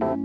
Oh,